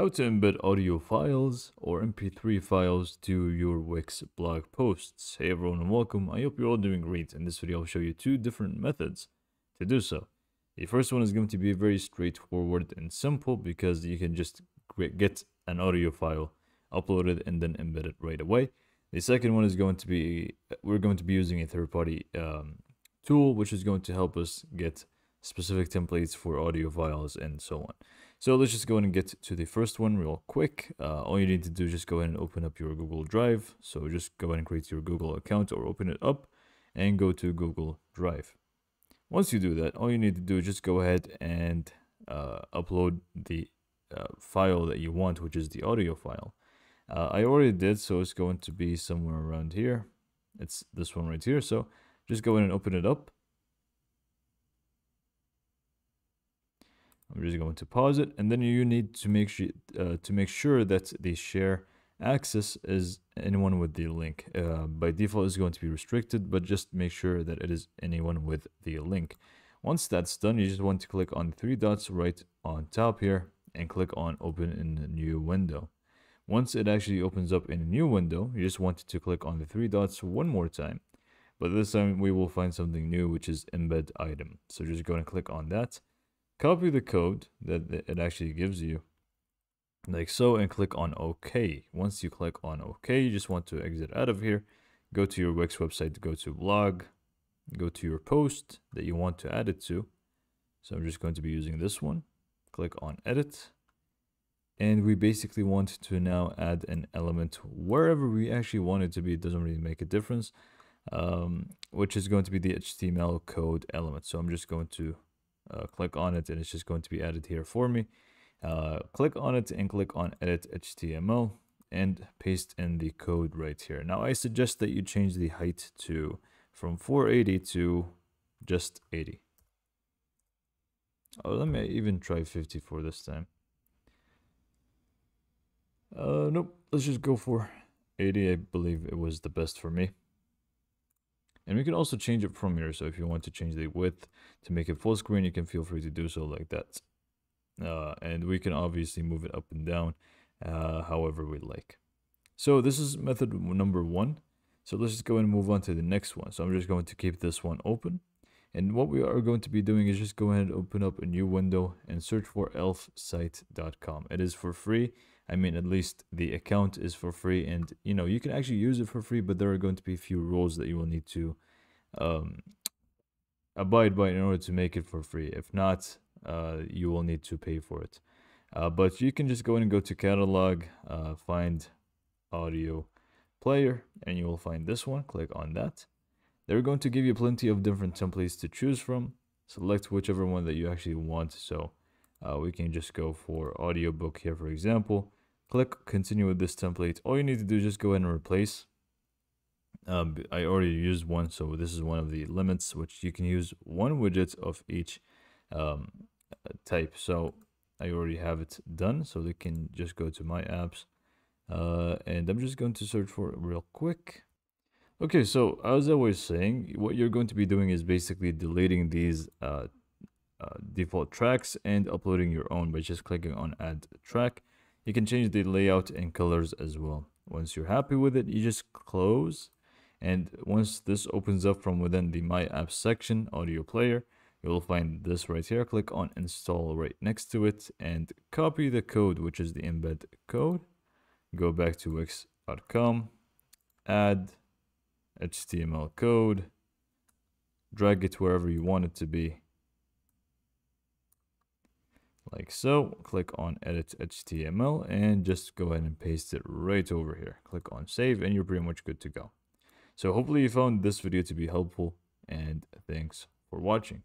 How to embed audio files or MP3 files to your Wix blog posts. Hey everyone and welcome. I hope you're all doing great. In this video I'll show you two different methods to do so. The first one is going to be very straightforward and simple because you can just get an audio file uploaded and then embed it right away. The second one is going to be, we're going to be using a third-party um, tool which is going to help us get specific templates for audio files and so on. So let's just go ahead and get to the first one real quick. Uh, all you need to do is just go ahead and open up your Google Drive. So just go ahead and create your Google account or open it up and go to Google Drive. Once you do that, all you need to do is just go ahead and uh, upload the uh, file that you want, which is the audio file. Uh, I already did, so it's going to be somewhere around here. It's this one right here. So just go ahead and open it up. I'm just going to pause it, and then you need to make sure uh, to make sure that the share access is anyone with the link. Uh, by default, is going to be restricted, but just make sure that it is anyone with the link. Once that's done, you just want to click on three dots right on top here and click on open in new window. Once it actually opens up in a new window, you just want to click on the three dots one more time. But this time we will find something new, which is embed item. So just go and click on that copy the code that it actually gives you like so and click on OK. Once you click on OK, you just want to exit out of here, go to your Wix website, go to blog, go to your post that you want to add it to. So I'm just going to be using this one. Click on edit. And we basically want to now add an element wherever we actually want it to be. It doesn't really make a difference, um, which is going to be the HTML code element. So I'm just going to uh, click on it and it's just going to be added here for me. Uh, click on it and click on edit HTML and paste in the code right here. Now I suggest that you change the height to from 480 to just 80. Oh, let me even try 54 this time. Uh, nope, let's just go for 80. I believe it was the best for me. And we can also change it from here. So if you want to change the width to make it full screen, you can feel free to do so like that. Uh, and we can obviously move it up and down uh, however we like. So this is method number one. So let's just go and move on to the next one. So I'm just going to keep this one open. And what we are going to be doing is just go ahead and open up a new window and search for elfsight.com. It is for free. I mean, at least the account is for free and, you know, you can actually use it for free, but there are going to be a few rules that you will need to um, abide by in order to make it for free. If not, uh, you will need to pay for it. Uh, but you can just go in and go to catalog, uh, find audio player, and you will find this one. Click on that. They're going to give you plenty of different templates to choose from. Select whichever one that you actually want. So uh, we can just go for audiobook here, for example. Click continue with this template. All you need to do is just go ahead and replace. Um, I already used one, so this is one of the limits, which you can use one widget of each um, type. So I already have it done, so they can just go to my apps. Uh, and I'm just going to search for it real quick. Okay, so as I was saying, what you're going to be doing is basically deleting these uh, uh, default tracks and uploading your own by just clicking on add track. You can change the layout and colors as well. Once you're happy with it, you just close. And once this opens up from within the My Apps section, audio player, you'll find this right here. Click on install right next to it and copy the code, which is the embed code. Go back to wix.com, add HTML code, drag it wherever you want it to be, like so. Click on edit HTML and just go ahead and paste it right over here. Click on save and you're pretty much good to go. So hopefully you found this video to be helpful and thanks for watching.